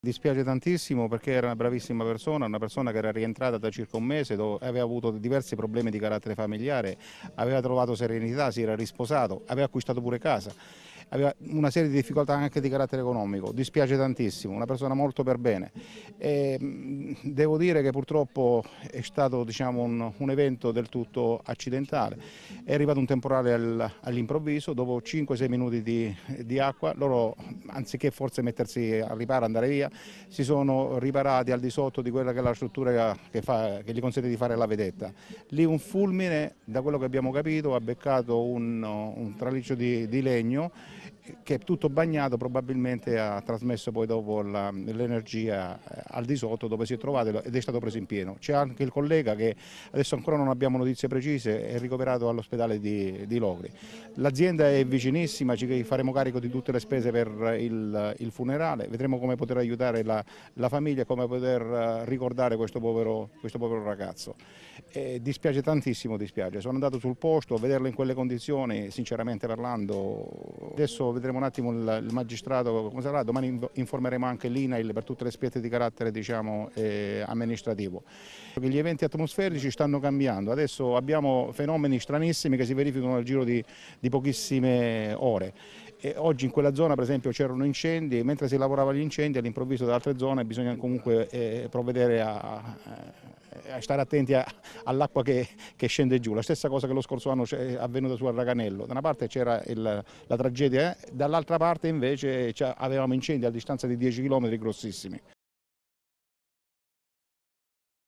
Dispiace tantissimo perché era una bravissima persona, una persona che era rientrata da circa un mese, dove aveva avuto diversi problemi di carattere familiare, aveva trovato serenità, si era risposato, aveva acquistato pure casa aveva una serie di difficoltà anche di carattere economico, dispiace tantissimo, una persona molto per bene. E, devo dire che purtroppo è stato diciamo, un, un, evento del tutto accidentale, è arrivato un temporale al, all'improvviso, dopo 5-6 minuti di, di, acqua, loro anziché forse mettersi a riparo, andare via, si sono riparati al di sotto di quella che è la struttura che, fa, che gli consente di fare la vedetta. Lì un fulmine, da quello che abbiamo capito, ha beccato un, un traliccio di, di legno che è tutto bagnato probabilmente ha trasmesso poi dopo l'energia eh, al di sotto dove si è trovato ed è stato preso in pieno. C'è anche il collega che adesso ancora non abbiamo notizie precise, è ricoverato all'ospedale di, di, Logri. L'azienda è vicinissima, ci faremo carico di tutte le spese per il, il funerale, vedremo come poter aiutare la, la, famiglia come poter eh, ricordare questo povero, questo povero ragazzo. E dispiace tantissimo, dispiace. Sono andato sul posto, a vederlo in quelle condizioni, sinceramente parlando, adesso vedremo un attimo il, il magistrato come sarà, domani informeremo anche l'INAIL per tutte le spese di carattere diciamo, eh, amministrativo. Gli eventi atmosferici stanno cambiando, adesso abbiamo fenomeni stranissimi che si verificano nel giro di, di pochissime ore. E oggi in quella zona per esempio c'erano incendi, mentre si lavorava agli incendi all'improvviso da altre zone bisogna comunque eh, provvedere a, a a stare attenti all'acqua che, che, scende giù. La stessa cosa che lo scorso anno è avvenuta su Arraganello. Da una parte c'era la tragedia, eh? dall'altra parte invece avevamo incendi a distanza di 10 km grossissimi.